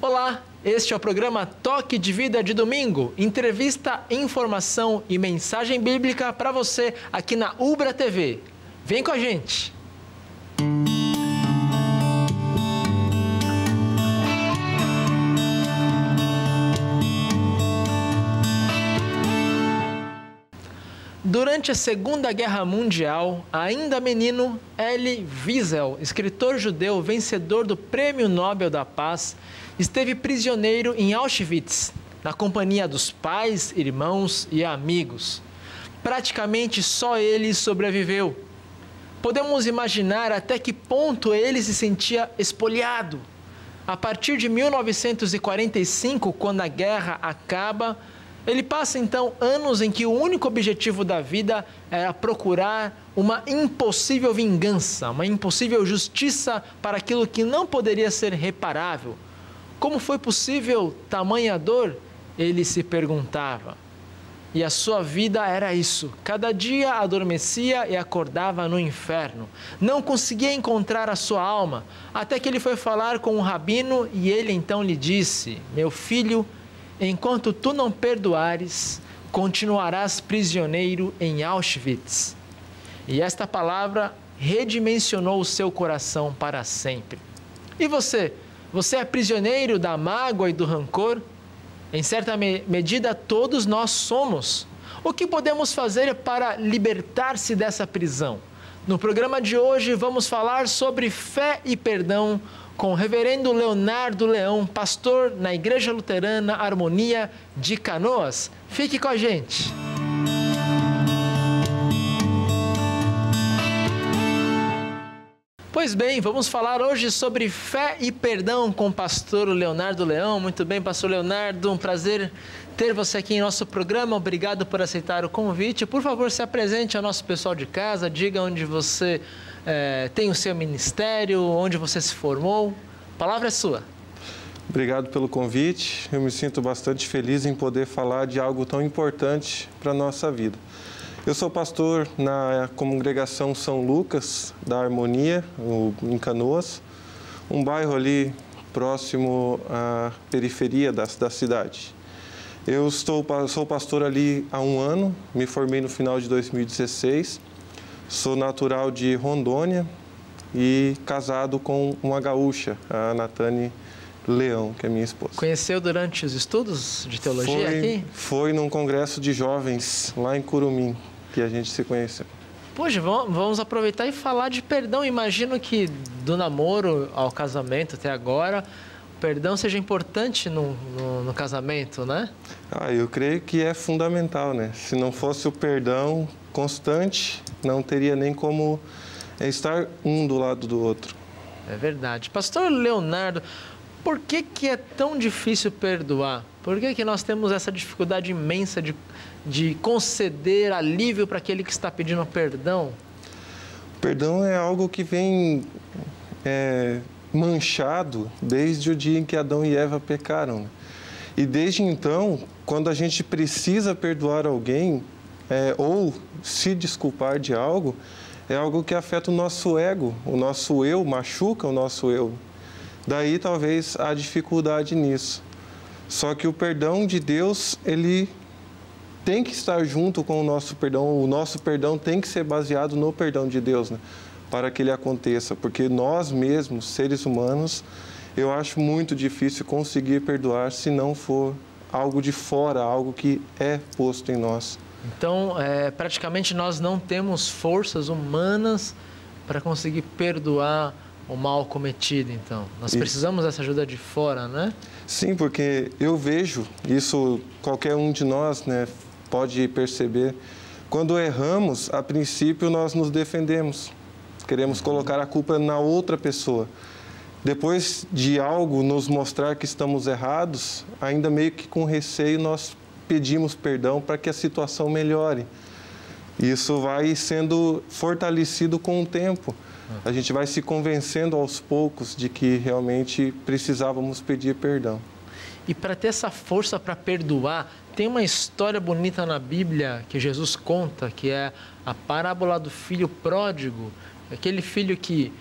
Olá, este é o programa Toque de Vida de Domingo. Entrevista, informação e mensagem bíblica para você aqui na Ubra TV. Vem com a gente! Durante a Segunda Guerra Mundial, ainda menino, Elie Wiesel, escritor judeu vencedor do Prêmio Nobel da Paz, esteve prisioneiro em Auschwitz, na companhia dos pais, irmãos e amigos. Praticamente só ele sobreviveu. Podemos imaginar até que ponto ele se sentia espoliado. A partir de 1945, quando a guerra acaba, ele passa então anos em que o único objetivo da vida era procurar uma impossível vingança, uma impossível justiça para aquilo que não poderia ser reparável. Como foi possível tamanha dor? Ele se perguntava. E a sua vida era isso. Cada dia adormecia e acordava no inferno. Não conseguia encontrar a sua alma, até que ele foi falar com um rabino e ele então lhe disse: Meu filho, Enquanto tu não perdoares, continuarás prisioneiro em Auschwitz. E esta palavra redimensionou o seu coração para sempre. E você? Você é prisioneiro da mágoa e do rancor? Em certa me medida, todos nós somos. O que podemos fazer para libertar-se dessa prisão? No programa de hoje, vamos falar sobre fé e perdão com o reverendo Leonardo Leão, pastor na Igreja Luterana Harmonia de Canoas. Fique com a gente. Pois bem, vamos falar hoje sobre fé e perdão com o pastor Leonardo Leão. Muito bem, pastor Leonardo, um prazer ter você aqui em nosso programa. Obrigado por aceitar o convite. Por favor, se apresente ao nosso pessoal de casa, diga onde você é, tem o seu ministério, onde você se formou. A palavra é sua. Obrigado pelo convite. Eu me sinto bastante feliz em poder falar de algo tão importante para a nossa vida. Eu sou pastor na congregação São Lucas da Harmonia, em Canoas, um bairro ali próximo à periferia da, da cidade. Eu estou, sou pastor ali há um ano, me formei no final de 2016 Sou natural de Rondônia e casado com uma gaúcha, a Natane Leão, que é minha esposa. Conheceu durante os estudos de teologia foi, aqui? Foi num congresso de jovens lá em Curumim que a gente se conheceu. Poxa, vamos aproveitar e falar de perdão. Imagino que do namoro ao casamento até agora, o perdão seja importante no, no, no casamento, né? Ah, eu creio que é fundamental, né? Se não fosse o perdão, constante, não teria nem como é, estar um do lado do outro. É verdade. Pastor Leonardo, por que, que é tão difícil perdoar? Por que, que nós temos essa dificuldade imensa de, de conceder alívio para aquele que está pedindo perdão? Perdão é algo que vem é, manchado desde o dia em que Adão e Eva pecaram. E desde então, quando a gente precisa perdoar alguém, é, ou se desculpar de algo, é algo que afeta o nosso ego, o nosso eu, machuca o nosso eu. Daí talvez a dificuldade nisso. Só que o perdão de Deus, ele tem que estar junto com o nosso perdão, o nosso perdão tem que ser baseado no perdão de Deus, né? para que ele aconteça, porque nós mesmos, seres humanos, eu acho muito difícil conseguir perdoar se não for algo de fora, algo que é posto em nós. Então, é, praticamente nós não temos forças humanas para conseguir perdoar o mal cometido, então. Nós isso. precisamos dessa ajuda de fora, né? Sim, porque eu vejo, isso qualquer um de nós né, pode perceber, quando erramos, a princípio nós nos defendemos, queremos colocar a culpa na outra pessoa. Depois de algo nos mostrar que estamos errados, ainda meio que com receio nós pedimos perdão para que a situação melhore. Isso vai sendo fortalecido com o tempo. A gente vai se convencendo aos poucos de que realmente precisávamos pedir perdão. E para ter essa força para perdoar, tem uma história bonita na Bíblia que Jesus conta, que é a parábola do filho pródigo, aquele filho que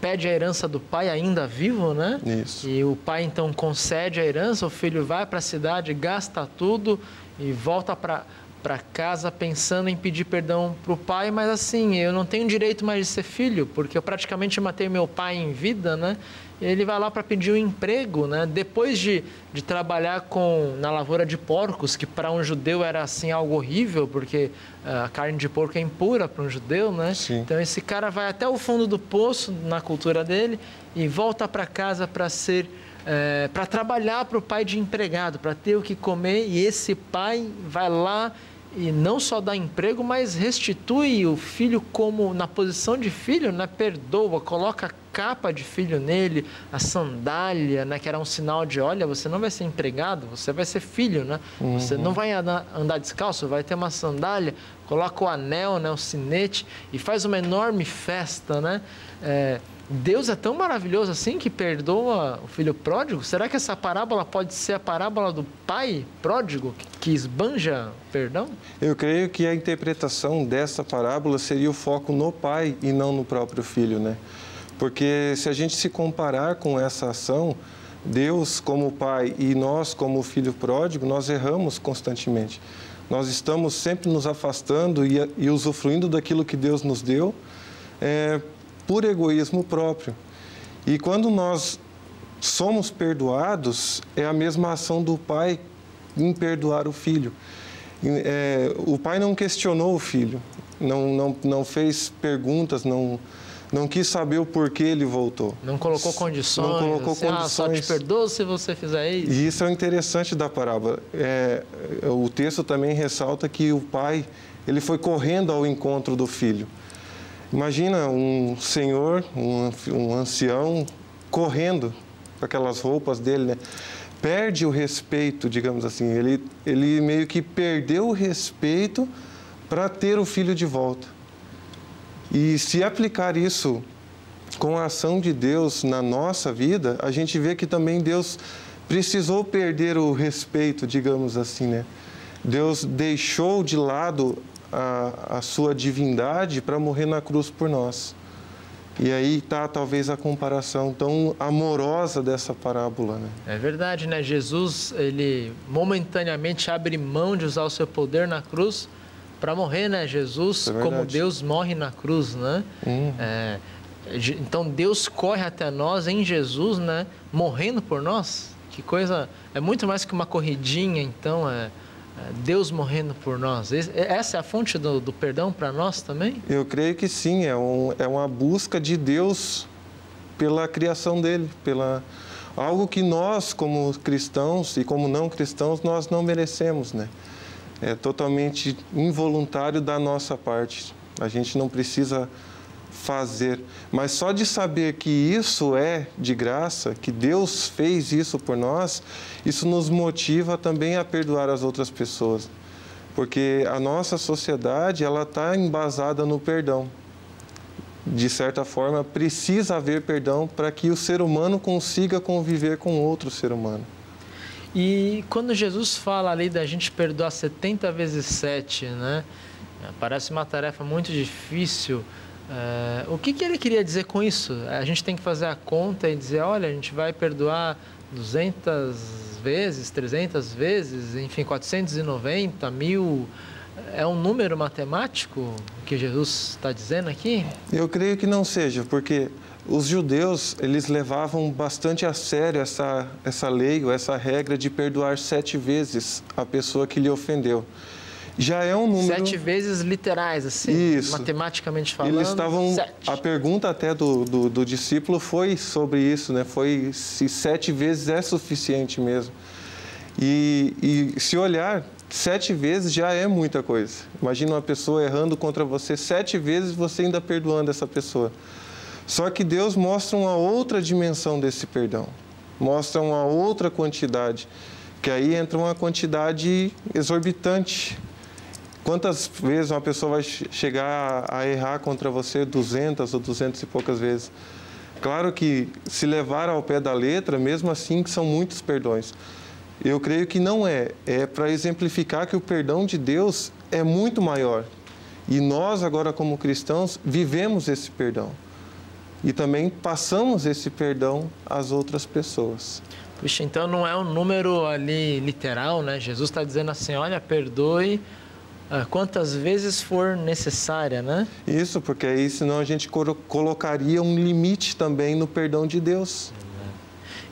pede a herança do pai ainda vivo, né? Isso. E o pai então concede a herança, o filho vai para a cidade, gasta tudo e volta para para casa pensando em pedir perdão para o pai, mas assim, eu não tenho direito mais de ser filho, porque eu praticamente matei meu pai em vida, né? ele vai lá para pedir um emprego, né? Depois de, de trabalhar com na lavoura de porcos, que para um judeu era assim algo horrível, porque uh, a carne de porco é impura para um judeu, né? Sim. Então esse cara vai até o fundo do poço na cultura dele e volta para casa para ser é, para trabalhar para o pai de empregado, para ter o que comer, e esse pai vai lá e não só dá emprego, mas restitui o filho como na posição de filho, né? perdoa, coloca a capa de filho nele, a sandália, né? que era um sinal de, olha, você não vai ser empregado, você vai ser filho, né? Uhum. Você não vai andar, andar, descalço, vai ter uma sandália, coloca o anel, né? o sinete e faz uma enorme festa, né? É, Deus é tão maravilhoso assim que perdoa o filho pródigo? Será que essa parábola pode ser a parábola do pai pródigo que esbanja perdão? Eu creio que a interpretação dessa parábola seria o foco no pai e não no próprio filho, né? Porque se a gente se comparar com essa ação, Deus como pai e nós como filho pródigo, nós erramos constantemente. Nós estamos sempre nos afastando e, e usufruindo daquilo que Deus nos deu. É, por egoísmo próprio. E quando nós somos perdoados, é a mesma ação do pai em perdoar o filho. É, o pai não questionou o filho, não, não, não fez perguntas, não, não quis saber o porquê ele voltou. Não colocou condições. Não colocou assim, condições. Ah, só te perdoo se você fizer isso. E isso é o interessante da parábola. É, o texto também ressalta que o pai ele foi correndo ao encontro do filho. Imagina um senhor, um, um ancião, correndo com aquelas roupas dele, né? Perde o respeito, digamos assim. Ele, ele meio que perdeu o respeito para ter o filho de volta. E se aplicar isso com a ação de Deus na nossa vida, a gente vê que também Deus precisou perder o respeito, digamos assim, né? Deus deixou de lado a, a sua divindade para morrer na cruz por nós. E aí está talvez a comparação tão amorosa dessa parábola, né? É verdade, né? Jesus, ele momentaneamente abre mão de usar o seu poder na cruz para morrer, né? Jesus, é como Deus, morre na cruz, né? Hum. É, então Deus corre até nós em Jesus, né? Morrendo por nós. Que coisa! É muito mais que uma corridinha, então é Deus morrendo por nós. Essa é a fonte do, do perdão para nós também? Eu creio que sim, é, um, é uma busca de Deus pela criação dele, pela algo que nós como cristãos e como não cristãos nós não merecemos, né? É totalmente involuntário da nossa parte. A gente não precisa fazer. Mas só de saber que isso é de graça, que Deus fez isso por nós, isso nos motiva também a perdoar as outras pessoas. Porque a nossa sociedade, ela está embasada no perdão. De certa forma, precisa haver perdão para que o ser humano consiga conviver com outro ser humano. E quando Jesus fala ali da gente perdoar 70 vezes 7, né? Parece uma tarefa muito difícil, é, o que, que ele queria dizer com isso? A gente tem que fazer a conta e dizer, olha, a gente vai perdoar 200 vezes, 300 vezes, enfim, 490, mil. É um número matemático que Jesus está dizendo aqui? Eu creio que não seja, porque os judeus eles levavam bastante a sério essa, essa lei ou essa regra de perdoar sete vezes a pessoa que lhe ofendeu já é um número. Sete vezes literais, assim, isso. matematicamente falando. Eles estavam. Sete. A pergunta até do, do, do, discípulo foi sobre isso, né? Foi se sete vezes é suficiente mesmo. E, e se olhar, sete vezes já é muita coisa. Imagina uma pessoa errando contra você sete vezes, você ainda perdoando essa pessoa. Só que Deus mostra uma outra dimensão desse perdão, mostra uma outra quantidade, que aí entra uma quantidade exorbitante Quantas vezes uma pessoa vai chegar a errar contra você 200 ou 200 e poucas vezes? Claro que se levar ao pé da letra, mesmo assim que são muitos perdões. Eu creio que não é. É para exemplificar que o perdão de Deus é muito maior. E nós, agora como cristãos, vivemos esse perdão. e também passamos esse perdão às outras pessoas. Puxa, então não é um número ali literal, né? Jesus está dizendo assim: olha, perdoe quantas vezes for necessária, né? Isso, porque aí senão a gente colocaria um limite também no perdão de Deus.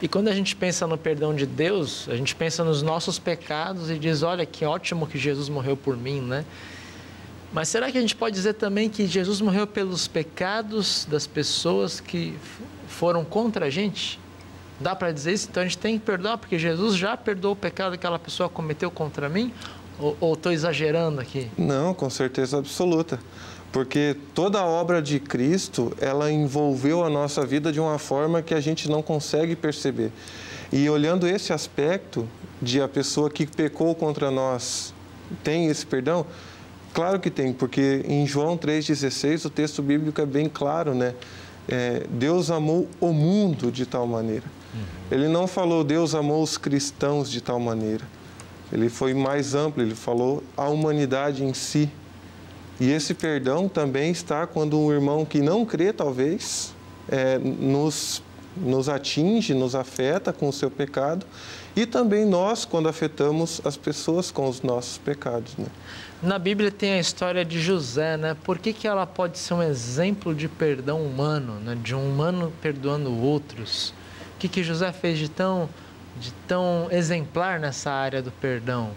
E quando a gente pensa no perdão de Deus, a gente pensa nos nossos pecados e diz: olha, que ótimo que Jesus morreu por mim, né? Mas será que a gente pode dizer também que Jesus morreu pelos pecados das pessoas que foram contra a gente? Dá para dizer isso? Então a gente tem que perdoar, porque Jesus já perdoou o pecado que aquela pessoa cometeu contra mim? Ou estou exagerando aqui? Não, com certeza absoluta. Porque toda a obra de Cristo, ela envolveu a nossa vida de uma forma que a gente não consegue perceber. E olhando esse aspecto de a pessoa que pecou contra nós tem esse perdão, claro que tem, porque em João 3,16 o texto bíblico é bem claro, né? É, Deus amou o mundo de tal maneira. Uhum. Ele não falou Deus amou os cristãos de tal maneira. Ele foi mais amplo, ele falou a humanidade em si. E esse perdão também está quando um irmão que não crê, talvez, é, nos, nos atinge, nos afeta com o seu pecado. E também nós, quando afetamos as pessoas com os nossos pecados. Né? Na Bíblia tem a história de José, né? Por que, que ela pode ser um exemplo de perdão humano, né? de um humano perdoando outros? O que, que José fez de tão de tão exemplar nessa área do perdão?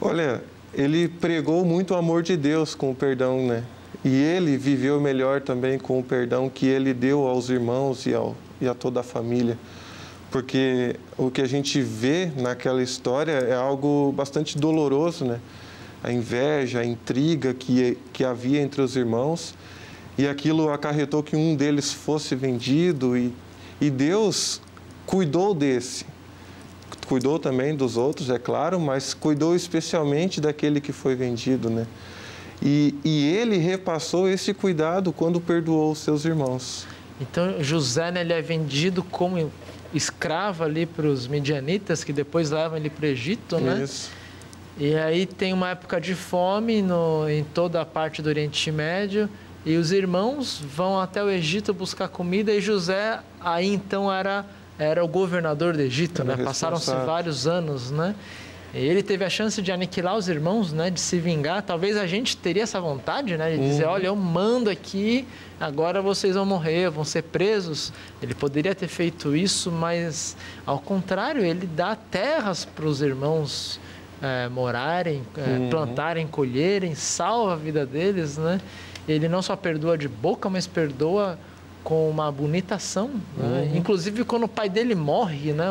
Olha, ele pregou muito o amor de Deus com o perdão, né? E ele viveu melhor também com o perdão que ele deu aos irmãos e, ao, e a toda a família. Porque o que a gente vê naquela história é algo bastante doloroso, né? A inveja, a intriga que, que havia entre os irmãos. E aquilo acarretou que um deles fosse vendido. E, e Deus cuidou desse. Cuidou também dos outros, é claro, mas cuidou especialmente daquele que foi vendido, né? E, e ele repassou esse cuidado quando perdoou os seus irmãos. Então José né, ele é vendido como escravo ali para os midianitas que depois levam ele para o Egito, né? Isso. E aí tem uma época de fome no, em toda a parte do Oriente Médio e os irmãos vão até o Egito buscar comida e José aí então era era o governador do Egito, né? Passaram-se vários anos, né? Ele teve a chance de aniquilar os irmãos, né? De se vingar. Talvez a gente teria essa vontade, né? De dizer, uhum. olha, eu mando aqui, agora vocês vão morrer, vão ser presos. Ele poderia ter feito isso, mas ao contrário, ele dá terras para os irmãos é, morarem, é, uhum. plantarem, colherem, salva a vida deles, né? Ele não só perdoa de boca, mas perdoa com uma bonita ação. Né? Uhum. Inclusive, quando o pai dele morre, né?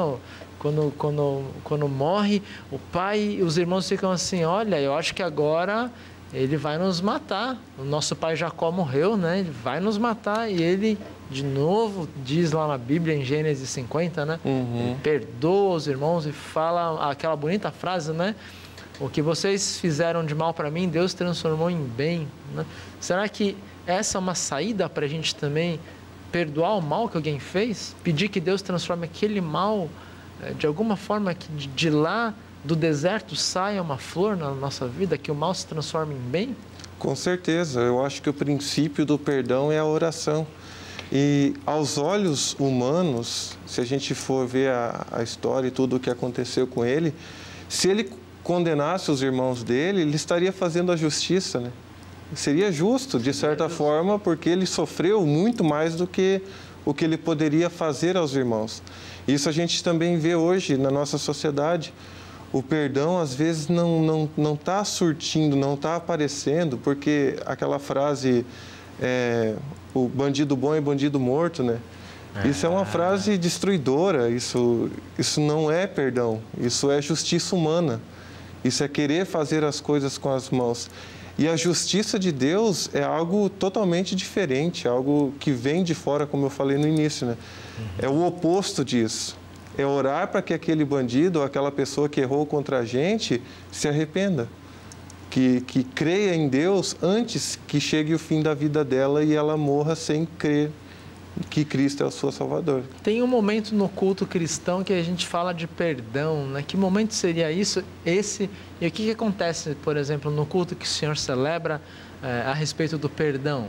Quando, quando, quando morre, o pai e os irmãos ficam assim: olha, eu acho que agora ele vai nos matar. O nosso pai Jacó morreu, né? Ele vai nos matar. E ele, de novo, diz lá na Bíblia, em Gênesis 50, né? Uhum. perdoa os irmãos e fala aquela bonita frase, né? O que vocês fizeram de mal para mim, Deus transformou em bem. Né? Será que essa é uma saída para a gente também perdoar o mal que alguém fez, pedir que Deus transforme aquele mal eh, de alguma forma que de lá do deserto saia uma flor na nossa vida, que o mal se transforme em bem? Com certeza, eu acho que o princípio do perdão é a oração. E aos olhos humanos, se a gente for ver a, a história e tudo o que aconteceu com ele, se ele condenasse os irmãos dele, ele estaria fazendo a justiça, né? Seria justo, de certa forma, porque ele sofreu muito mais do que o que ele poderia fazer aos irmãos. Isso a gente também vê hoje na nossa sociedade. O perdão, às vezes, não está não, não tá surtindo, não está aparecendo, porque aquela frase, é, o bandido bom é bandido morto, né? Isso é uma frase destruidora, isso, isso não é perdão, isso é justiça humana. Isso é querer fazer as coisas com as mãos. E a justiça de Deus é algo totalmente diferente, algo que vem de fora, como eu falei no início. Né? É o oposto disso. É orar para que aquele bandido ou aquela pessoa que errou contra a gente se arrependa. Que, que creia em Deus antes que chegue o fim da vida dela e ela morra sem crer que Cristo é o seu Salvador. Tem um momento no culto cristão que a gente fala de perdão, né? Que momento seria isso? Esse e o que, que acontece, por exemplo, no culto que o Senhor celebra é, a respeito do perdão?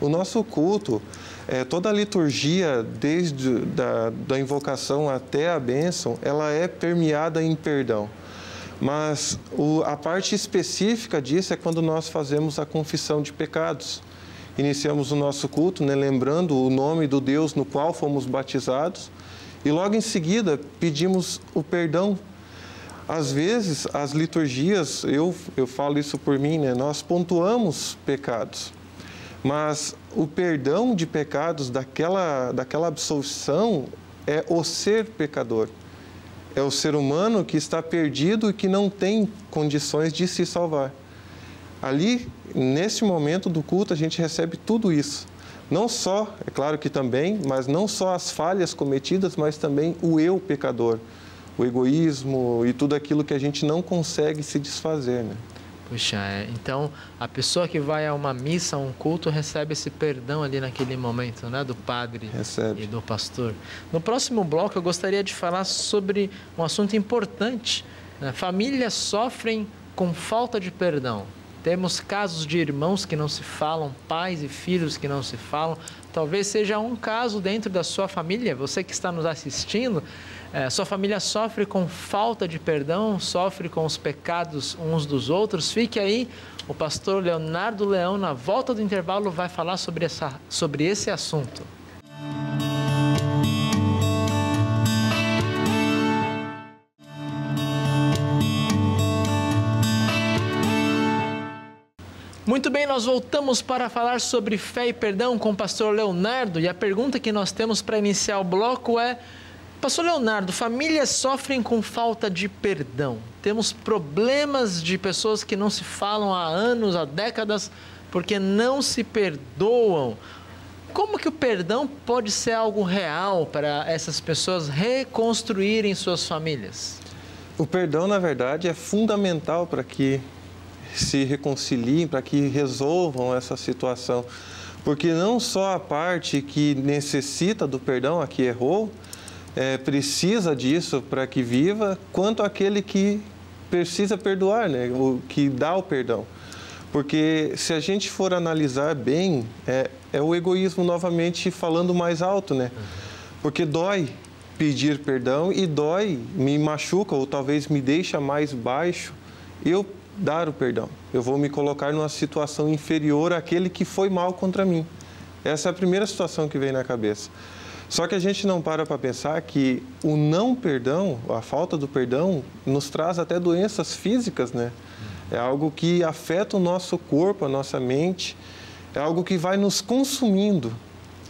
O nosso culto, é, toda a liturgia, desde da, da invocação até a bênção, ela é permeada em perdão. Mas o, a parte específica disso é quando nós fazemos a confissão de pecados. Iniciamos o nosso culto, né, lembrando o nome do Deus no qual fomos batizados, e logo em seguida pedimos o perdão. Às vezes, as liturgias, eu, eu falo isso por mim, né, nós pontuamos pecados, mas o perdão de pecados daquela, daquela absolvição é o ser pecador é o ser humano que está perdido e que não tem condições de se salvar. Ali, nesse momento do culto, a gente recebe tudo isso. Não só, é claro que também, mas não só as falhas cometidas, mas também o eu pecador, o egoísmo e tudo aquilo que a gente não consegue se desfazer. Né? Puxa, é. então a pessoa que vai a uma missa, a um culto, recebe esse perdão ali naquele momento, né, do padre recebe. e do pastor. No próximo bloco, eu gostaria de falar sobre um assunto importante. Né? Famílias sofrem com falta de perdão. Temos casos de irmãos que não se falam, pais e filhos que não se falam. Talvez seja um caso dentro da sua família, você que está nos assistindo é, sua família sofre com falta de perdão, sofre com os pecados uns dos outros. Fique aí, o pastor Leonardo Leão, na volta do intervalo, vai falar sobre, essa, sobre esse assunto. Muito bem, nós voltamos para falar sobre fé e perdão com o pastor Leonardo e a pergunta que nós temos para iniciar o bloco é Pastor Leonardo, famílias sofrem com falta de perdão. Temos problemas de pessoas que não se falam há anos, há décadas, porque não se perdoam. Como que o perdão pode ser algo real para essas pessoas reconstruírem suas famílias? O perdão, na verdade, é fundamental para que se reconciliem, para que resolvam essa situação. Porque não só a parte que necessita do perdão, a que errou, é, precisa disso para que viva, quanto aquele que precisa perdoar, né? o que dá o perdão. Porque se a gente for analisar bem, é, é o egoísmo novamente falando mais alto, né? Porque dói pedir perdão e dói, me machuca ou talvez me deixa mais baixo eu dar o perdão. Eu vou me colocar numa situação inferior àquele que foi mal contra mim. Essa é a primeira situação que vem na cabeça. Só que a gente não para para pensar que o não perdão, a falta do perdão, nos traz até doenças físicas, né? É algo que afeta o nosso corpo, a nossa mente, é algo que vai nos consumindo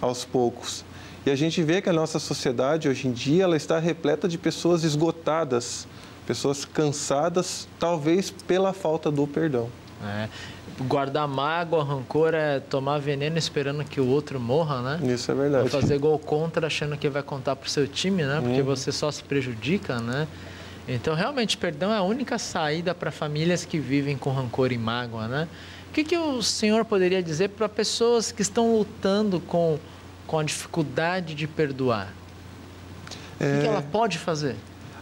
aos poucos. E a gente vê que a nossa sociedade hoje em dia ela está repleta de pessoas esgotadas, pessoas cansadas, talvez pela falta do perdão. É guardar mágoa, rancor é tomar veneno esperando que o outro morra, né? Isso é verdade. Ou fazer gol contra achando que vai contar pro seu time, né? Porque uhum. você só se prejudica, né? Então, realmente, perdão é a única saída para famílias que vivem com rancor e mágoa, né? O que, que o senhor poderia dizer para pessoas que estão lutando com, com a dificuldade de perdoar? É... O que, que ela pode fazer?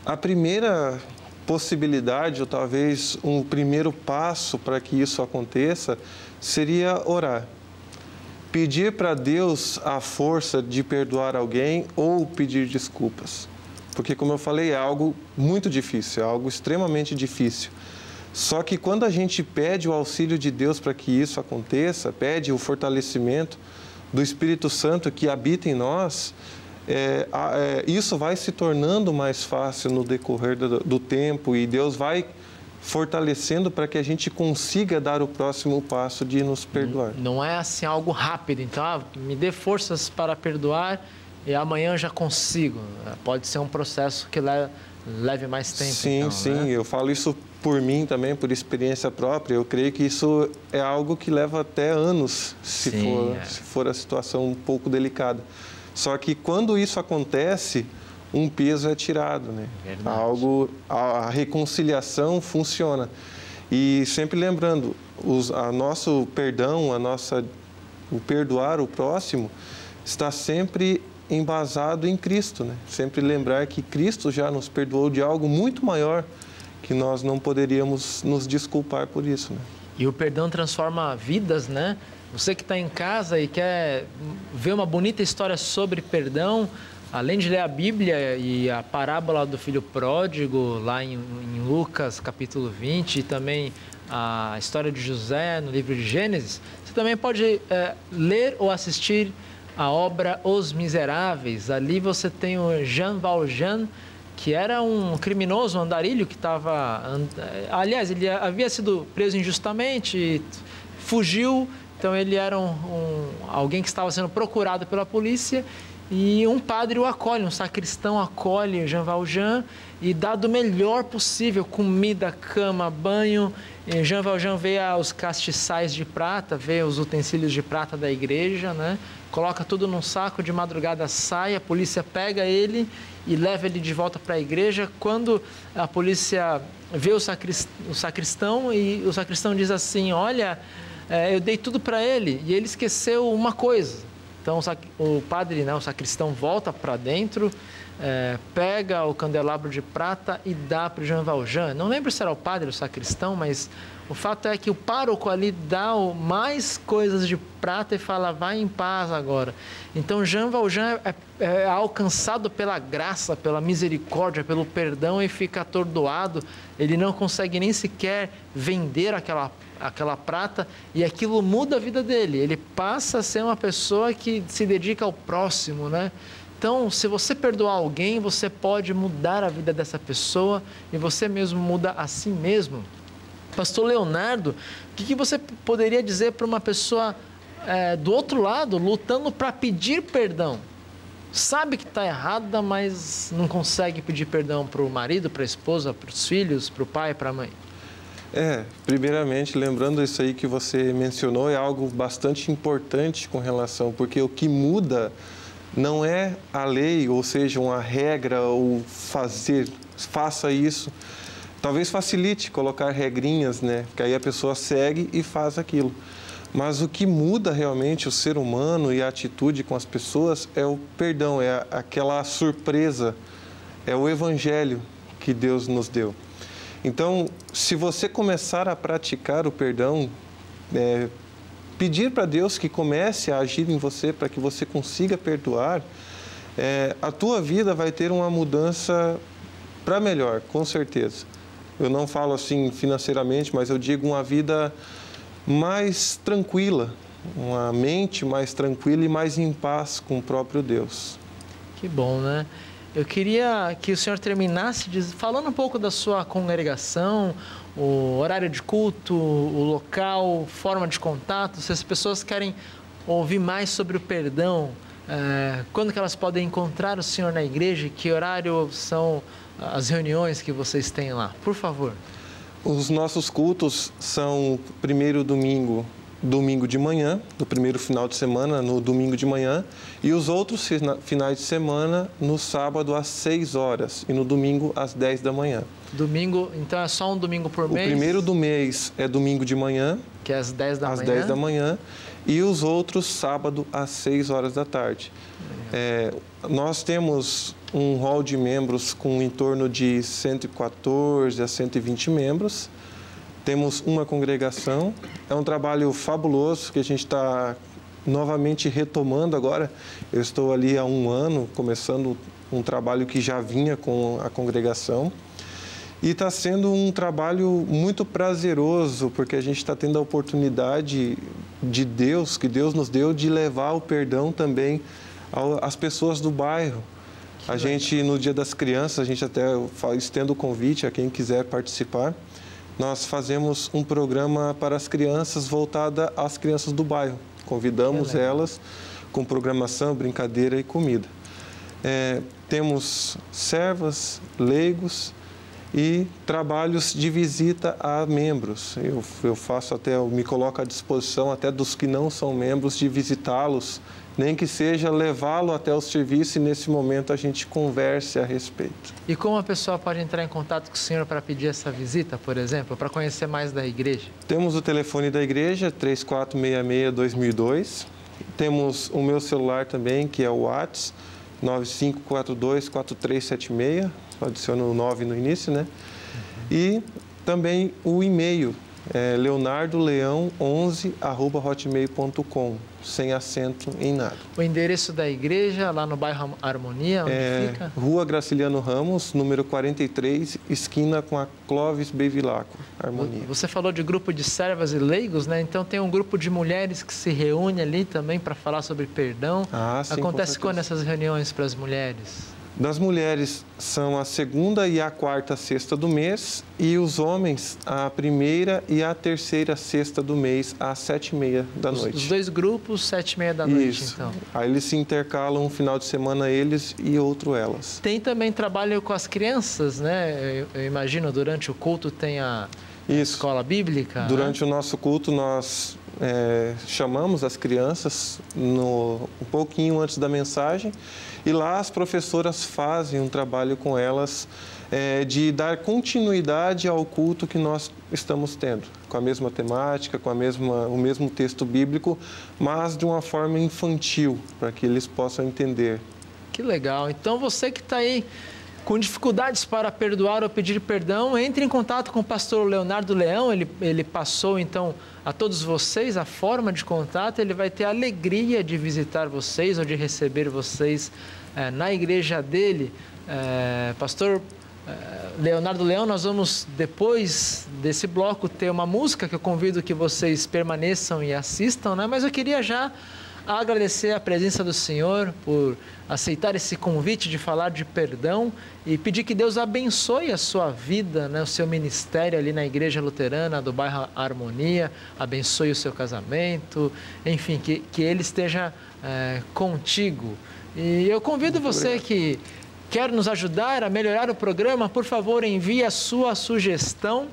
A primeira possibilidade, ou talvez um primeiro passo para que isso aconteça, seria orar. Pedir para Deus a força de perdoar alguém ou pedir desculpas. Porque, como eu falei, é algo muito difícil, é algo extremamente difícil. Só que quando a gente pede o auxílio de Deus para que isso aconteça, pede o fortalecimento do Espírito Santo que habita em nós, é, é, isso vai se tornando mais fácil no decorrer do, do tempo e Deus vai fortalecendo para que a gente consiga dar o próximo passo de nos perdoar. Não é assim algo rápido, então ah, me dê forças para perdoar e amanhã já consigo. Pode ser um processo que leve mais tempo. Sim, então, sim, né? eu falo isso por mim também, por experiência própria. Eu creio que isso é algo que leva até anos, se, sim, for, é. se for a situação um pouco delicada. Só que quando isso acontece, um peso é tirado, né? Verdade. Algo, a, reconciliação funciona. E sempre lembrando, os, a nosso perdão, a nossa, o perdoar o próximo, está sempre embasado em Cristo, né? Sempre lembrar que Cristo já nos perdoou de algo muito maior que nós não poderíamos nos desculpar por isso, né? E o perdão transforma vidas, né? Você que está em casa e quer ver uma bonita história sobre perdão, além de ler a Bíblia e a parábola do filho pródigo, lá em, em, Lucas capítulo 20, e também a história de José no livro de Gênesis, você também pode é, ler ou assistir a obra Os Miseráveis. Ali você tem o Jean Valjean, que era um criminoso, um andarilho que estava. Aliás, ele havia sido preso injustamente, fugiu então ele era um, um, alguém que estava sendo procurado pela polícia e um padre o acolhe, um sacristão acolhe Jean Valjean e dá do melhor possível, comida, cama, banho. E Jean Valjean vê os castiçais de prata, vê os utensílios de prata da igreja, né? coloca tudo num saco, de madrugada sai, a polícia pega ele e leva ele de volta para a igreja. Quando a polícia vê o sacristão e o sacristão diz assim, olha é, eu dei tudo para ele e ele esqueceu uma coisa. Então o padre, né, o sacristão, volta para dentro, é, pega o candelabro de prata e dá para Jean Valjean. Não lembro se era o padre ou o sacristão, mas o fato é que o pároco ali dá mais coisas de prata e fala: vai em paz agora. Então Jean Valjean é, é, é alcançado pela graça, pela misericórdia, pelo perdão e fica atordoado. Ele não consegue nem sequer vender aquela aquela prata e aquilo muda a vida dele. Ele passa a ser uma pessoa que se dedica ao próximo, né? Então, se você perdoar alguém, você pode mudar a vida dessa pessoa e você mesmo muda a si mesmo. Pastor Leonardo, o que, você poderia dizer para uma pessoa é, do outro lado, lutando para pedir perdão? Sabe que está errada, mas não consegue pedir perdão para o marido, para a esposa, para os filhos, para o pai, para a mãe? É, primeiramente, lembrando isso aí que você mencionou, é algo bastante importante com relação, porque o que muda não é a lei, ou seja, uma regra ou fazer, faça isso. Talvez facilite colocar regrinhas, né? Que aí a pessoa segue e faz aquilo. Mas o que muda realmente o ser humano e a atitude com as pessoas é o perdão, é aquela surpresa, é o evangelho que Deus nos deu. Então, se você começar a praticar o perdão, é, pedir para Deus que comece a agir em você para que você consiga perdoar, é, a tua vida vai ter uma mudança para melhor, com certeza. Eu não falo assim financeiramente, mas eu digo uma vida mais tranquila, uma mente mais tranquila e mais em paz com o próprio Deus. Que bom, né? Eu queria que o senhor terminasse falando um pouco da sua congregação, o horário de culto, o local, forma de contato, se as pessoas querem ouvir mais sobre o perdão, é, quando que elas podem encontrar o senhor na igreja, que horário são as reuniões que vocês têm lá, por favor. Os nossos cultos são primeiro domingo domingo de manhã, no primeiro final de semana, no domingo de manhã, e os outros finais de semana no sábado às 6 horas e no domingo às 10 da manhã. Domingo, então é só um domingo por mês? O primeiro do mês é domingo de manhã. Que é às 10 da às manhã? Às 10 da manhã. E os outros sábado às 6 horas da tarde. É, nós temos um hall de membros com em torno de 114 a 120 membros temos uma congregação. É um trabalho fabuloso que a gente está novamente retomando agora. Eu estou ali há um ano, começando um trabalho que já vinha com a congregação. E está sendo um trabalho muito prazeroso, porque a gente está tendo a oportunidade de Deus, que Deus nos deu, de levar o perdão também às pessoas do bairro. Que a gente, no Dia das Crianças, a gente até estendo o convite a quem quiser participar nós fazemos um programa para as crianças voltada às crianças do bairro. Convidamos elas com programação, brincadeira e comida. É, temos servas, leigos e trabalhos de visita a membros. Eu, eu faço até, eu me coloco à disposição até dos que não são membros de visitá-los nem que seja levá-lo até o serviço e nesse momento a gente converse a respeito. E como a pessoa pode entrar em contato com o senhor para pedir essa visita, por exemplo, para conhecer mais da igreja? Temos o telefone da igreja, 3466-2002. Temos o meu celular também, que é o WhatsApp, 9542-4376, adiciona o 9 no início, né? E também o e-mail, é leonardoleão11 arroba hotmail.com, sem acento em nada. O endereço da igreja, lá no bairro Harmonia, onde É, fica? Rua Graciliano Ramos, número 43, esquina com a Clóvis Bevilacqua, Harmonia. Você falou de grupo de servas e leigos, né? Então tem um grupo de mulheres que se reúne ali também para falar sobre perdão. Ah, sim, Acontece quando essas reuniões para as mulheres? Das mulheres são a segunda e a quarta sexta do mês e os homens a primeira e a terceira sexta do mês às sete e meia da Os, noite. os dois grupos, sete e meia da noite, Isso. então. Aí eles se intercalam um final de semana eles e outro elas. Tem também trabalho com as crianças, né? Eu, eu imagino durante o culto tem a Isso. escola bíblica. né? Durante o nosso culto nós é, chamamos as crianças no, um pouquinho antes da mensagem e lá as professoras fazem um trabalho com elas é, de dar continuidade ao culto que nós estamos tendo, com a mesma temática, com a mesma, o mesmo texto bíblico, mas de uma forma infantil, para que eles possam entender. Que legal. Então você que está aí com dificuldades para perdoar ou pedir perdão, entre em contato com o pastor Leonardo Leão. Ele, ele passou então a todos vocês a forma de contato. Ele vai ter a alegria de visitar vocês ou de receber vocês eh, na igreja dele. Eh, pastor eh, Leonardo Leão, nós vamos depois desse bloco ter uma música que eu convido que vocês permaneçam e assistam, né? Mas eu queria já agradecer a presença do Senhor por aceitar esse convite de falar de perdão e pedir que Deus abençoe a sua vida, né, o seu ministério ali na Igreja Luterana do bairro Harmonia, abençoe o seu casamento, enfim, que, que Ele esteja eh, contigo. E eu convido você que quer nos ajudar a melhorar o programa, por favor, envie a sua sugestão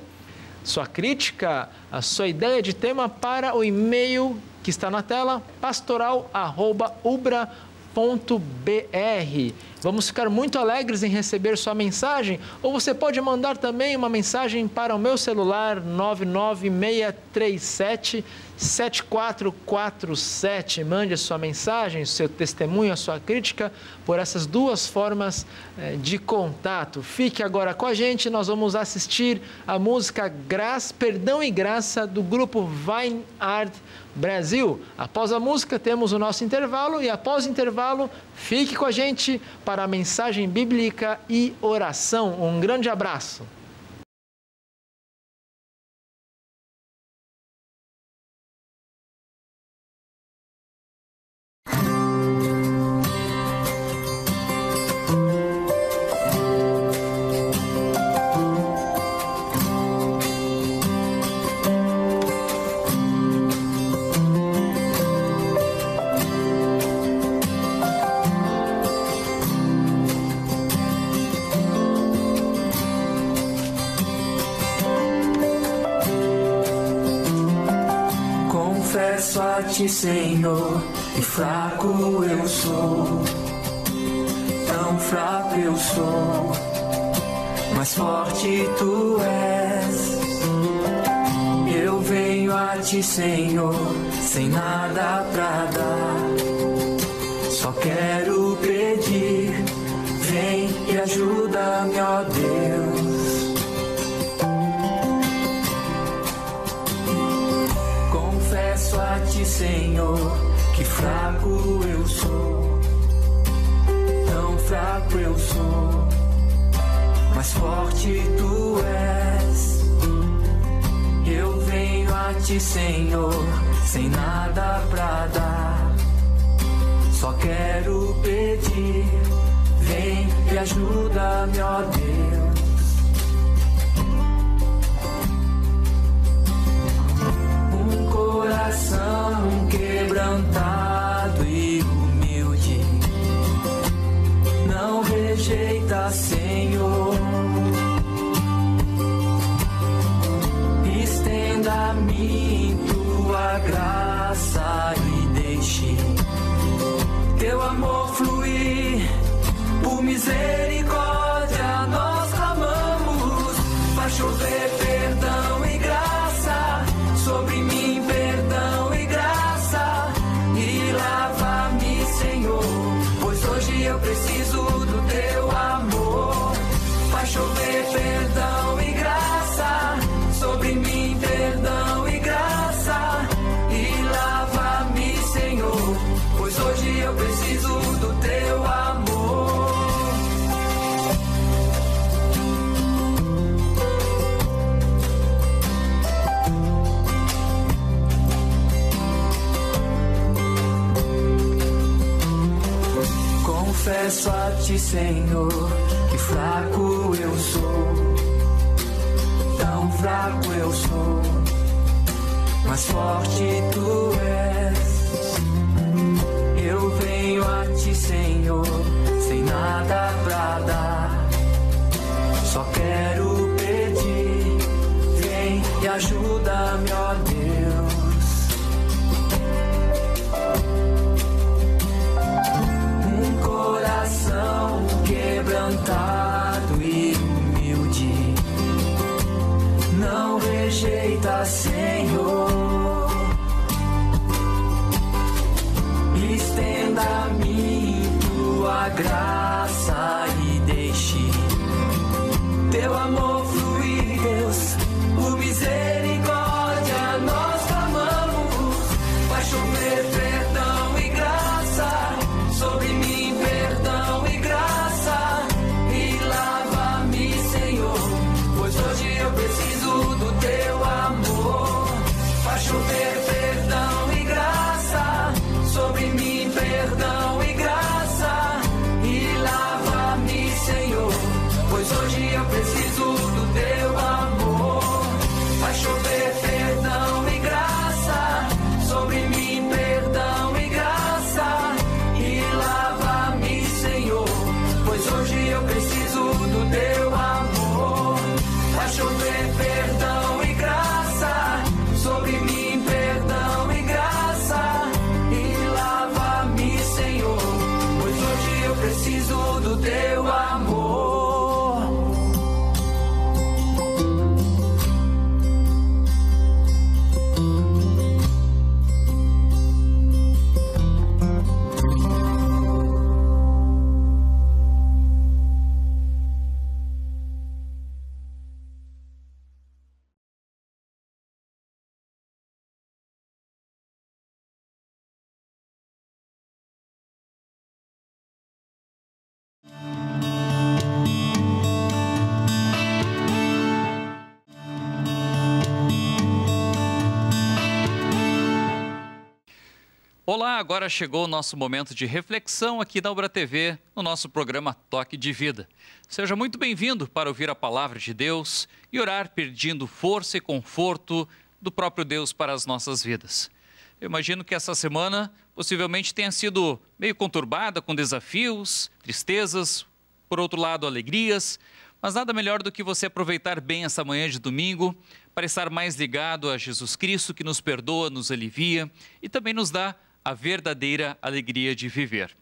sua crítica, a sua ideia de tema para o e-mail que está na tela, pastoral@ubra.br. Vamos ficar muito alegres em receber sua mensagem, ou você pode mandar também uma mensagem para o meu celular 99637 7447. Mande sua mensagem, seu testemunho, a sua crítica por essas duas formas eh, de contato. Fique agora com a gente, nós vamos assistir a música Graça, Perdão e Graça do grupo Vine Art Brasil. Após a música, temos o nosso intervalo e após o intervalo, fique com a gente para a mensagem bíblica e oração. Um grande abraço. Confesso a ti, Senhor, que fraco eu sou. Tão fraco eu sou, mas forte tu és. Eu venho a ti, Senhor, sem nada pra dar. Só quero pedir, vem e ajuda-me, ó Deus. Confesso a ti, Senhor, que fraco eu sou. Tão fraco eu sou, mas forte tu és. Eu venho a ti, Senhor, sem nada pra dar. Só quero pedir, vem e ajuda-me, ó Deus. Coração quebrantado e humilde. Não rejeita, Senhor. Estenda a mim tua graça e deixe teu amor fluir. Por misericórdia ti, Senhor, que fraco eu sou. Tão fraco eu sou, mas forte tu és. Olá, agora chegou o nosso momento de reflexão aqui na Ubra TV, no nosso programa Toque de Vida. Seja muito bem-vindo para ouvir a palavra de Deus e orar pedindo força e conforto do próprio Deus para as nossas vidas. Eu imagino que essa semana possivelmente tenha sido meio conturbada com desafios, tristezas, por outro lado, alegrias, mas nada melhor do que você aproveitar bem essa manhã de domingo para estar mais ligado a Jesus Cristo que nos perdoa, nos alivia e também nos dá a verdadeira alegria de viver.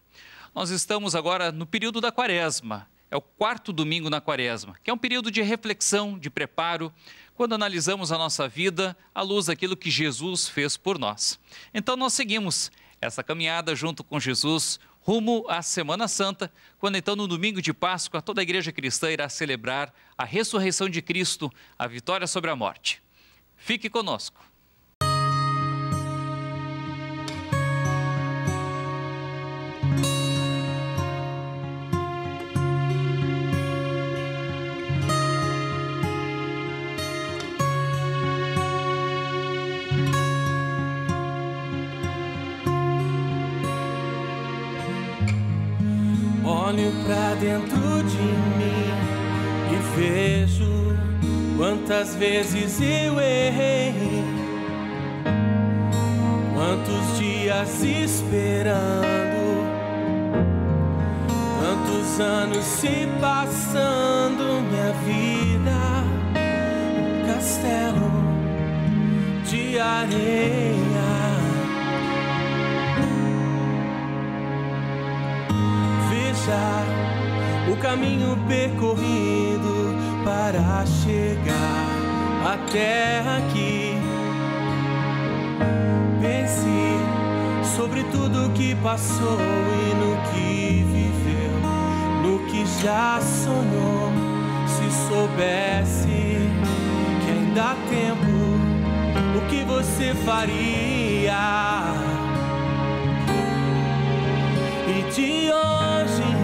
Nós estamos agora no período da quaresma, é o quarto domingo na quaresma, que é um período de reflexão, de preparo, quando analisamos a nossa vida à luz daquilo que Jesus fez por nós. Então nós seguimos essa caminhada junto com Jesus rumo à Semana Santa, quando então no domingo de Páscoa toda a igreja cristã irá celebrar a ressurreição de Cristo, a vitória sobre a morte. Fique conosco. Dentro de mim e vejo quantas vezes eu errei, quantos dias esperando, tantos anos se passando, minha vida, um castelo de areia. Veja o caminho percorrido para chegar até aqui. Pense sobre tudo que passou e no que viveu, no que já sonhou. Se soubesse que ainda há tempo, o que você faria? E de hoje em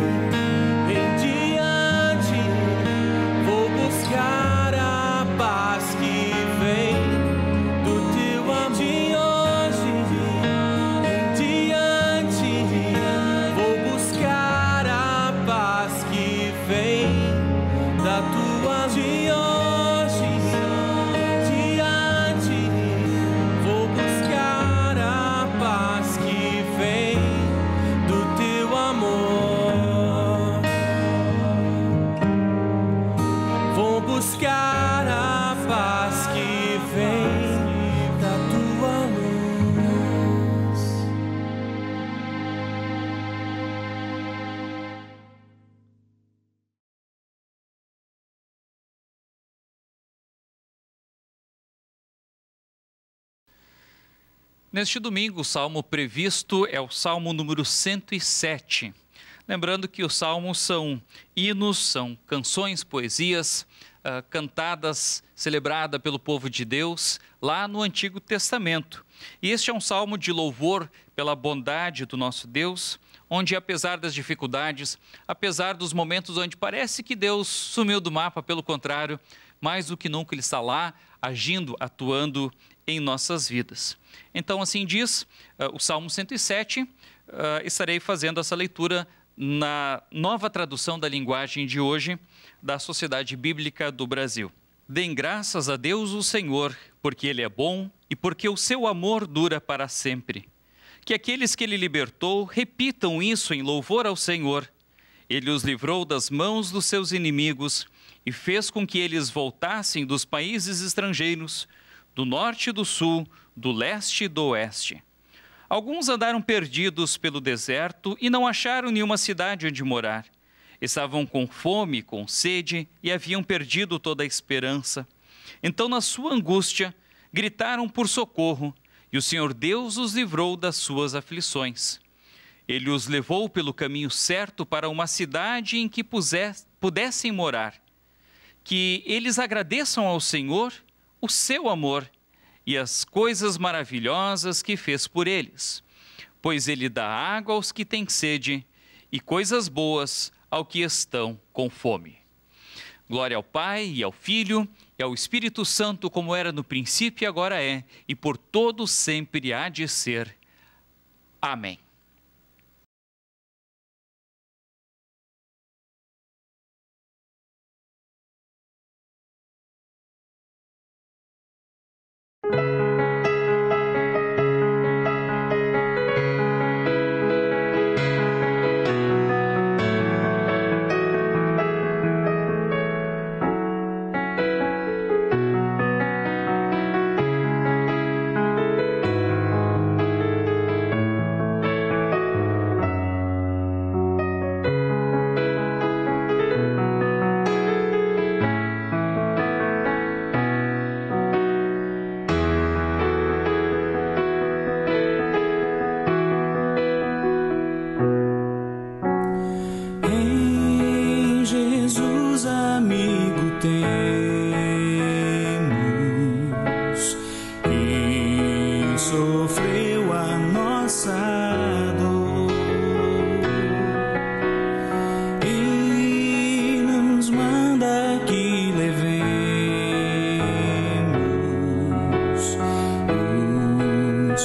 Neste domingo, o salmo previsto é o salmo número 107. Lembrando que os salmos são hinos, são canções, poesias uh, cantadas, celebradas pelo povo de Deus lá no Antigo Testamento. E este é um salmo de louvor pela bondade do nosso Deus, onde, apesar das dificuldades, apesar dos momentos onde parece que Deus sumiu do mapa, pelo contrário, mais do que nunca Ele está lá, agindo, atuando em nossas vidas. Então, assim diz uh, o Salmo 107, uh, estarei fazendo essa leitura na nova tradução da linguagem de hoje da Sociedade Bíblica do Brasil. Deem graças a Deus o Senhor, porque Ele é bom e porque o seu amor dura para sempre. Que aqueles que Ele libertou repitam isso em louvor ao Senhor. Ele os livrou das mãos dos seus inimigos e fez com que eles voltassem dos países estrangeiros, do norte e do sul, do leste e do oeste. Alguns andaram perdidos pelo deserto e não acharam nenhuma cidade onde morar. Estavam com fome, com sede e haviam perdido toda a esperança. Então, na sua angústia, gritaram por socorro, e o Senhor Deus os livrou das suas aflições. Ele os levou pelo caminho certo para uma cidade em que pudessem morar. Que eles agradeçam ao Senhor o seu amor e as coisas maravilhosas que fez por eles. Pois ele dá água aos que têm sede e coisas boas ao que estão com fome. Glória ao Pai e ao Filho e ao Espírito Santo, como era no princípio e agora é, e por todo sempre há de ser. Amém.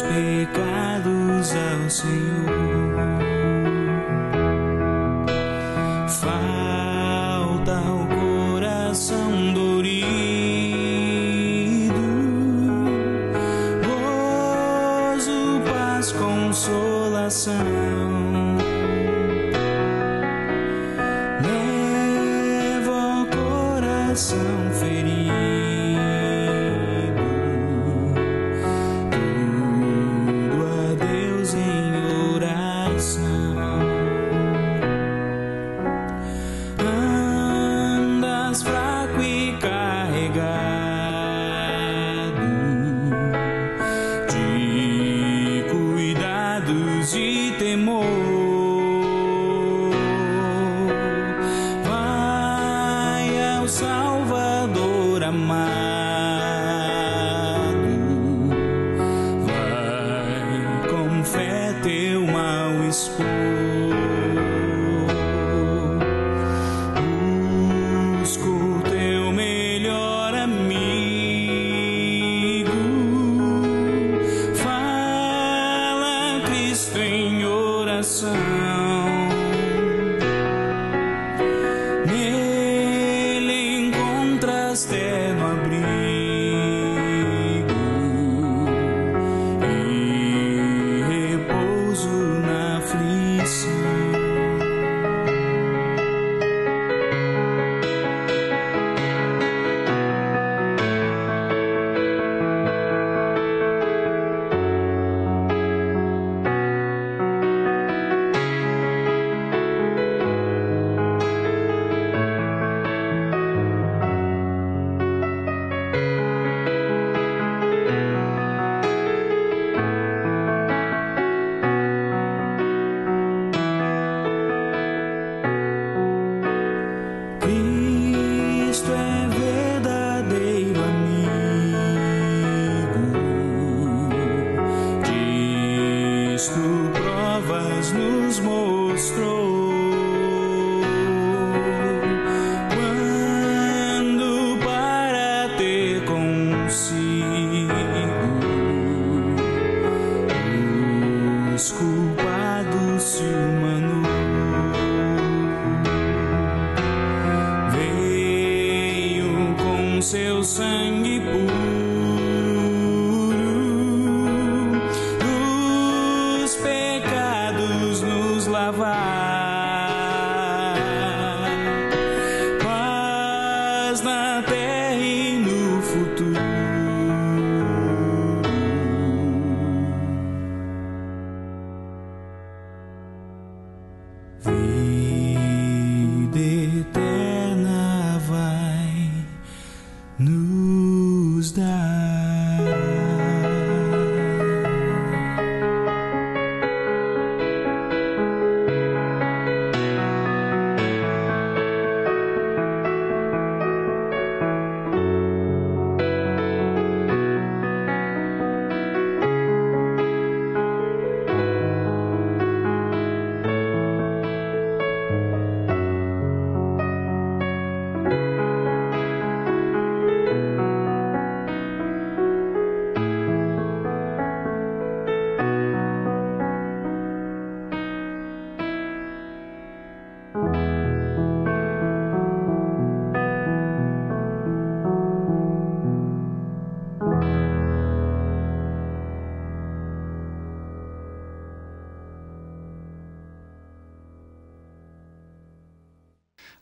pecados ao Senhor.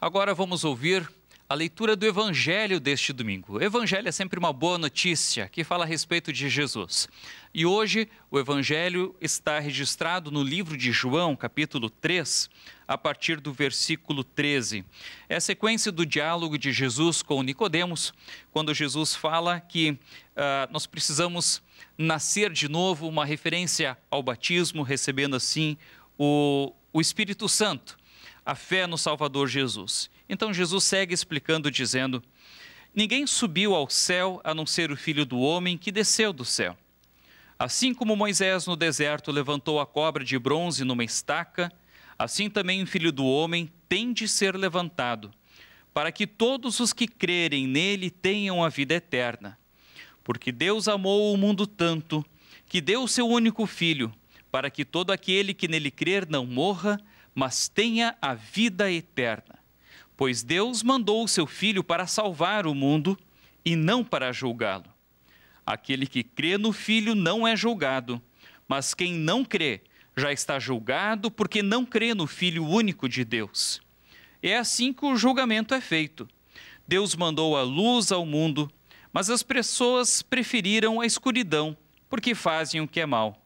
Agora vamos ouvir a leitura do Evangelho deste domingo. O Evangelho é sempre uma boa notícia que fala a respeito de Jesus. E hoje o Evangelho está registrado no livro de João, capítulo 3, a partir do versículo 13. É a sequência do diálogo de Jesus com Nicodemos, quando Jesus fala que ah, nós precisamos nascer de novo, uma referência ao batismo, recebendo assim o, o Espírito Santo a fé no Salvador Jesus. Então Jesus segue explicando, dizendo: Ninguém subiu ao céu a não ser o filho do homem que desceu do céu. Assim como Moisés no deserto levantou a cobra de bronze numa estaca, assim também o filho do homem tem de ser levantado, para que todos os que crerem nele tenham a vida eterna. Porque Deus amou o mundo tanto que deu o seu único filho, para que todo aquele que nele crer não morra, mas tenha a vida eterna. Pois Deus mandou o seu Filho para salvar o mundo e não para julgá-lo. Aquele que crê no Filho não é julgado, mas quem não crê já está julgado porque não crê no Filho único de Deus. É assim que o julgamento é feito. Deus mandou a luz ao mundo, mas as pessoas preferiram a escuridão porque fazem o que é mal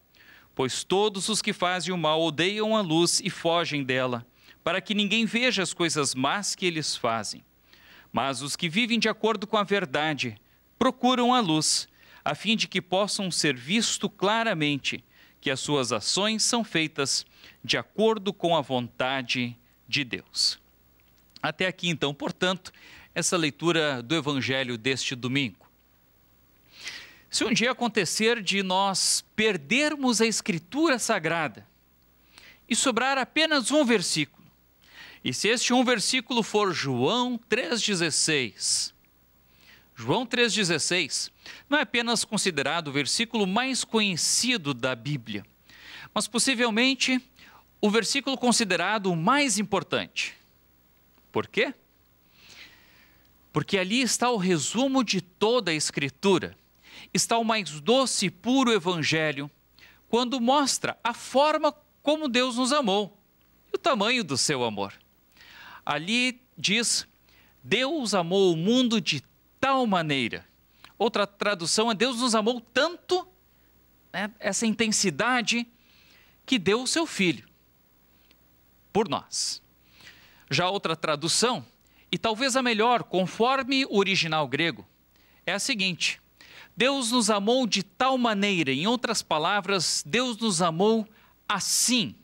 pois todos os que fazem o mal odeiam a luz e fogem dela, para que ninguém veja as coisas más que eles fazem. Mas os que vivem de acordo com a verdade procuram a luz, a fim de que possam ser visto claramente que as suas ações são feitas de acordo com a vontade de Deus. Até aqui, então, portanto, essa leitura do Evangelho deste domingo. Se um dia acontecer de nós perdermos a Escritura Sagrada e sobrar apenas um versículo, e se este um versículo for João 3,16, João 3,16 não é apenas considerado o versículo mais conhecido da Bíblia, mas possivelmente o versículo considerado o mais importante. Por quê? Porque ali está o resumo de toda a Escritura está o mais doce e puro Evangelho, quando mostra a forma como Deus nos amou e o tamanho do seu amor. Ali diz: Deus amou o mundo de tal maneira. Outra tradução é: Deus nos amou tanto, né, essa intensidade, que deu o seu filho por nós. Já outra tradução, e talvez a melhor, conforme o original grego, é a seguinte: Deus nos amou de tal maneira, em outras palavras, Deus nos amou assim,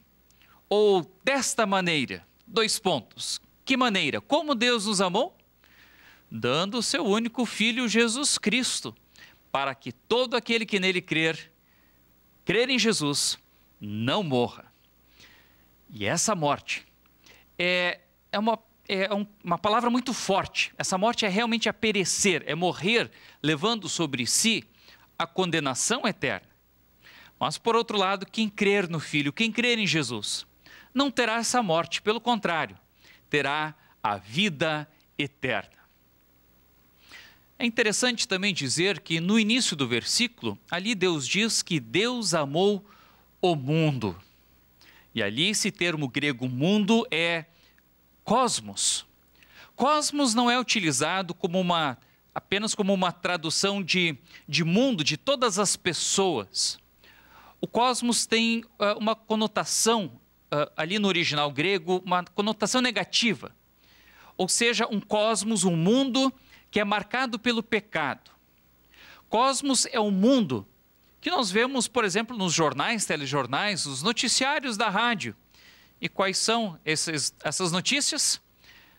ou desta maneira. Dois pontos. Que maneira? Como Deus nos amou? Dando o seu único filho, Jesus Cristo, para que todo aquele que nele crer, crer em Jesus, não morra. E essa morte é, é uma é um, uma palavra muito forte. Essa morte é realmente a perecer, é morrer, levando sobre si a condenação eterna. Mas, por outro lado, quem crer no Filho, quem crer em Jesus, não terá essa morte, pelo contrário, terá a vida eterna. É interessante também dizer que no início do versículo, ali Deus diz que Deus amou o mundo. E ali esse termo grego mundo é cosmos. Cosmos não é utilizado como uma apenas como uma tradução de, de mundo, de todas as pessoas. O cosmos tem uh, uma conotação, uh, ali no original grego, uma conotação negativa. Ou seja, um cosmos, um mundo que é marcado pelo pecado. Cosmos é um mundo que nós vemos, por exemplo, nos jornais, telejornais, nos noticiários da rádio. E quais são esses, essas notícias?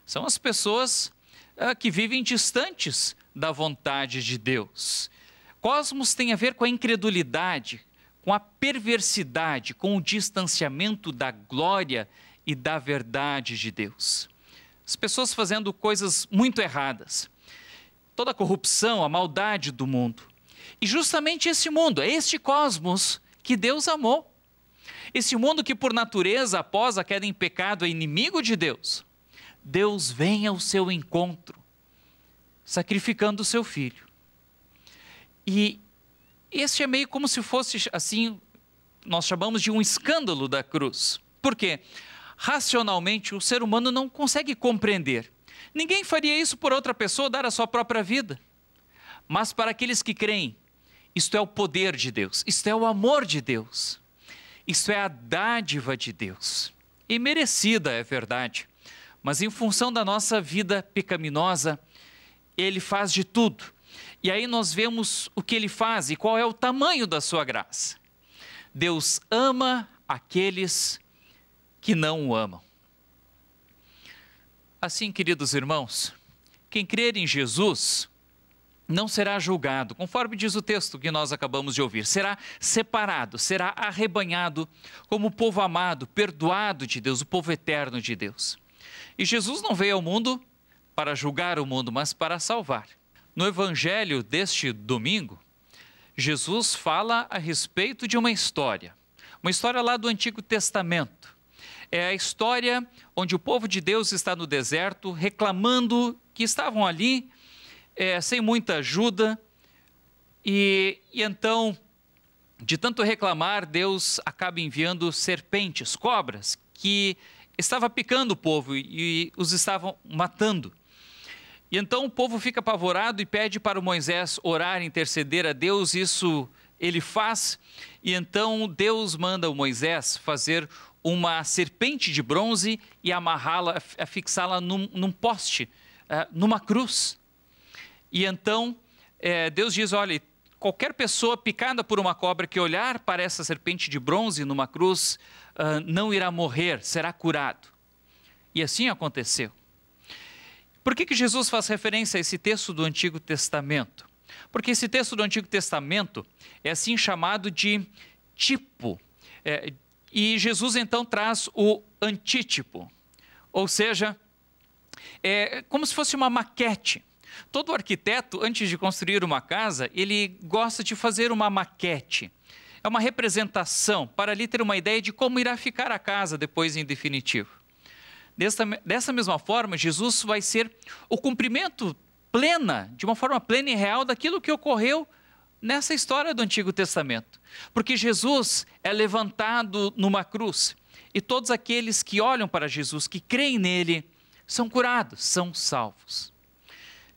São as pessoas uh, que vivem distantes da vontade de Deus. Cosmos tem a ver com a incredulidade, com a perversidade, com o distanciamento da glória e da verdade de Deus. As pessoas fazendo coisas muito erradas. Toda a corrupção, a maldade do mundo. E justamente esse mundo, é este cosmos que Deus amou. Esse mundo que, por natureza, após a queda em pecado, é inimigo de Deus. Deus vem ao seu encontro sacrificando o seu filho. E este é meio como se fosse assim, nós chamamos de um escândalo da cruz. Por quê? Racionalmente, o ser humano não consegue compreender. Ninguém faria isso por outra pessoa, dar a sua própria vida. Mas para aqueles que creem, isto é o poder de Deus, isto é o amor de Deus, isto é a dádiva de Deus. E merecida, é verdade. Mas em função da nossa vida pecaminosa, ele faz de tudo. E aí nós vemos o que ele faz e qual é o tamanho da sua graça. Deus ama aqueles que não o amam. Assim, queridos irmãos, quem crer em Jesus não será julgado, conforme diz o texto que nós acabamos de ouvir, será separado, será arrebanhado como o povo amado, perdoado de Deus, o povo eterno de Deus. E Jesus não veio ao mundo para julgar o mundo, mas para salvar. No evangelho deste domingo, Jesus fala a respeito de uma história, uma história lá do Antigo Testamento. É a história onde o povo de Deus está no deserto reclamando que estavam ali é, sem muita ajuda, e, e então, de tanto reclamar, Deus acaba enviando serpentes, cobras, que estava picando o povo e, os estavam matando. E então o povo fica apavorado e pede para Moisés orar, interceder a Deus. Isso ele faz. E então Deus manda o Moisés fazer uma serpente de bronze e amarrá-la, fixá-la num, num, poste, uh, numa cruz. E então é, Deus diz: olha, qualquer pessoa picada por uma cobra que olhar para essa serpente de bronze numa cruz uh, não irá morrer, será curado. E assim aconteceu. Por que, que Jesus faz referência a esse texto do Antigo Testamento? Porque esse texto do Antigo Testamento é assim chamado de tipo. É, e Jesus então traz o antítipo, ou seja, é como se fosse uma maquete. Todo arquiteto, antes de construir uma casa, ele gosta de fazer uma maquete. É uma representação para ali ter uma ideia de como irá ficar a casa depois em definitivo. Dessa, dessa mesma forma, Jesus vai ser o cumprimento plena, de uma forma plena e real, daquilo que ocorreu nessa história do Antigo Testamento. Porque Jesus é levantado numa cruz e todos aqueles que olham para Jesus, que creem nele, são curados, são salvos.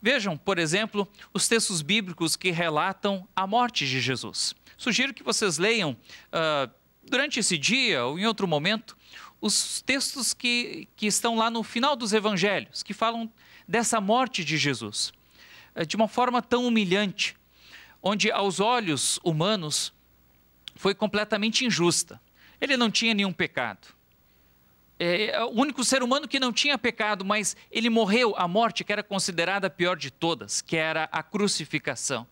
Vejam, por exemplo, os textos bíblicos que relatam a morte de Jesus. Sugiro que vocês leiam uh, durante esse dia ou em outro momento os textos que, que estão lá no final dos evangelhos, que falam dessa morte de Jesus, eh, de uma forma tão humilhante, onde aos olhos humanos foi completamente injusta. Ele não tinha nenhum pecado. É, é o único ser humano que não tinha pecado, mas ele morreu a morte que era considerada a pior de todas, que era a crucificação.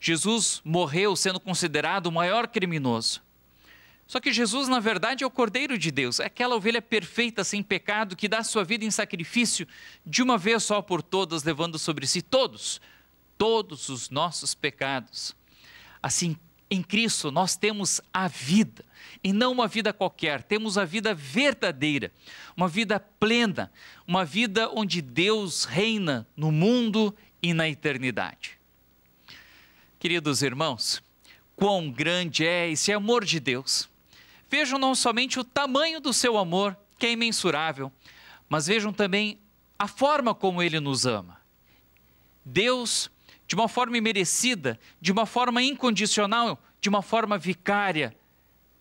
Jesus morreu sendo considerado o maior criminoso. Só que Jesus, na verdade, é o Cordeiro de Deus, é aquela ovelha perfeita, sem pecado, que dá sua vida em sacrifício de uma vez só por todas, levando sobre si todos, todos os nossos pecados. Assim, em Cristo nós temos a vida, e não uma vida qualquer, temos a vida verdadeira, uma vida plena, uma vida onde Deus reina no mundo e na eternidade. Queridos irmãos, quão grande é esse amor de Deus. Vejam não somente o tamanho do seu amor, que é imensurável, mas vejam também a forma como ele nos ama. Deus, de uma forma imerecida, de uma forma incondicional, de uma forma vicária,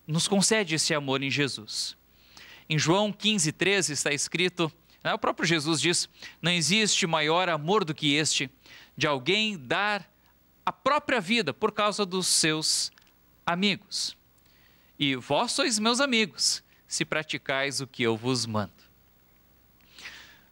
nos concede esse amor em Jesus. Em João 15, 13 está escrito: né, o próprio Jesus diz: Não existe maior amor do que este, de alguém dar a própria vida por causa dos seus amigos. E vós sois meus amigos, se praticais o que eu vos mando.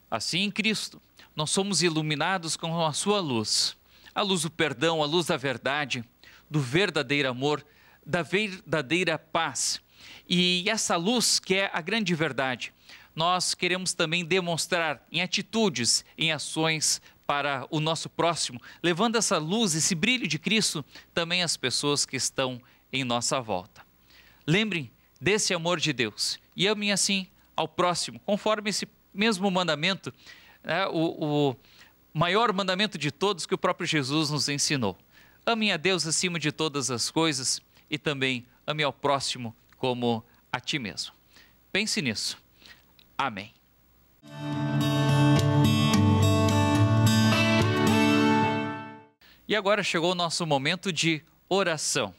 Assim, em Cristo, nós somos iluminados com a sua luz, a luz do perdão, a luz da verdade, do verdadeiro amor, da verdadeira paz. E essa luz que é a grande verdade, nós queremos também demonstrar em atitudes, em ações para o nosso próximo, levando essa luz, esse brilho de Cristo também às pessoas que estão em nossa volta. Lembrem desse amor de Deus e amem assim ao próximo, conforme esse mesmo mandamento, né, o, o maior mandamento de todos que o próprio Jesus nos ensinou. Amem a Deus acima de todas as coisas e também ame ao próximo como a ti mesmo. Pense nisso. Amém. E agora chegou o nosso momento de oração.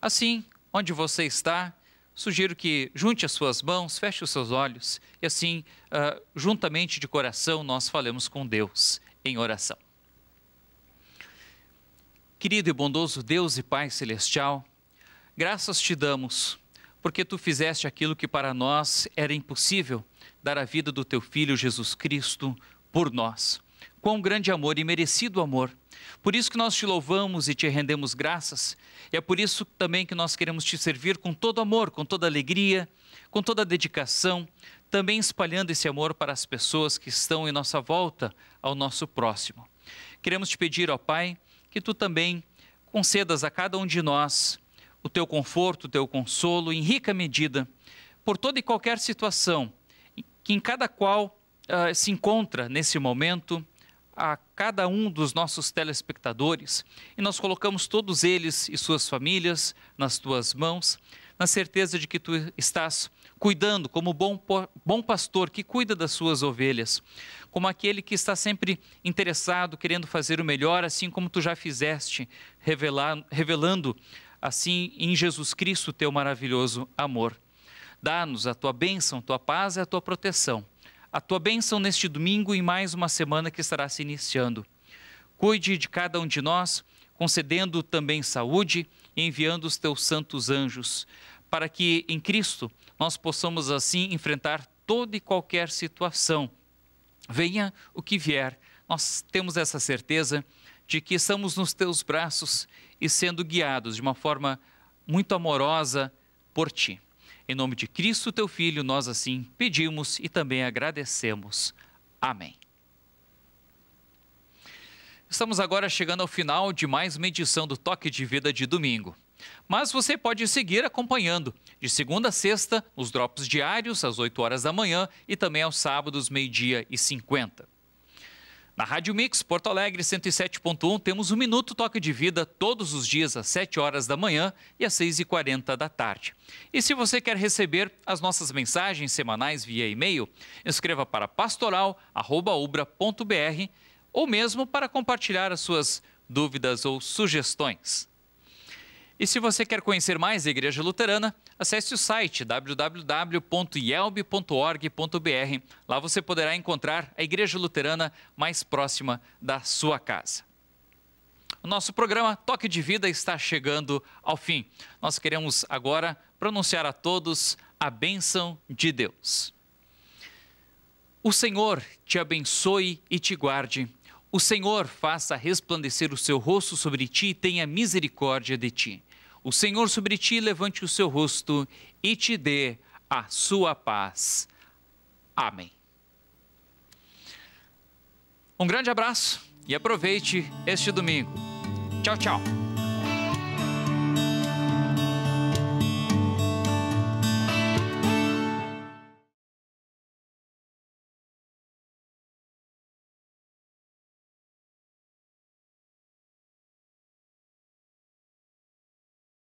Assim, onde você está, sugiro que junte as suas mãos, feche os seus olhos e assim, uh, juntamente de coração, nós falemos com Deus em oração. Querido e bondoso Deus e Pai Celestial, graças te damos, porque tu fizeste aquilo que para nós era impossível, dar a vida do teu Filho Jesus Cristo por nós. Quão grande amor e merecido amor por isso que nós te louvamos e te rendemos graças, e é por isso também que nós queremos te servir com todo amor, com toda alegria, com toda dedicação, também espalhando esse amor para as pessoas que estão em nossa volta, ao nosso próximo. Queremos te pedir, ó Pai, que tu também concedas a cada um de nós o teu conforto, o teu consolo, em rica medida, por toda e qualquer situação, que em cada qual uh, se encontra nesse momento, a cada um dos nossos telespectadores e nós colocamos todos eles e suas famílias nas tuas mãos, na certeza de que tu estás cuidando como bom, bom pastor que cuida das suas ovelhas, como aquele que está sempre interessado, querendo fazer o melhor, assim como tu já fizeste, revelar, revelando assim em Jesus Cristo teu maravilhoso amor. Dá-nos a tua bênção, tua paz e a tua proteção a tua bênção neste domingo e mais uma semana que estará se iniciando. Cuide de cada um de nós, concedendo também saúde e enviando os teus santos anjos, para que em Cristo nós possamos assim enfrentar toda e qualquer situação. Venha o que vier, nós temos essa certeza de que estamos nos teus braços e sendo guiados de uma forma muito amorosa por ti. Em nome de Cristo, teu Filho, nós assim pedimos e também agradecemos. Amém. Estamos agora chegando ao final de mais uma edição do Toque de Vida de domingo. Mas você pode seguir acompanhando de segunda a sexta, os drops diários, às 8 horas da manhã e também aos sábados, meio-dia e 50. Na Rádio Mix Porto Alegre 107.1 temos um minuto toque de vida todos os dias às 7 horas da manhã e às 6h40 da tarde. E se você quer receber as nossas mensagens semanais via e-mail, escreva para pastoral@ubra.br ou mesmo para compartilhar as suas dúvidas ou sugestões. E se você quer conhecer mais a Igreja Luterana, acesse o site www.yelb.org.br. Lá você poderá encontrar a Igreja Luterana mais próxima da sua casa. O nosso programa Toque de Vida está chegando ao fim. Nós queremos agora pronunciar a todos a bênção de Deus. O Senhor te abençoe e te guarde. O Senhor faça resplandecer o seu rosto sobre ti e tenha misericórdia de ti. O Senhor sobre ti levante o seu rosto e te dê a sua paz. Amém. Um grande abraço e aproveite este domingo. Tchau, tchau.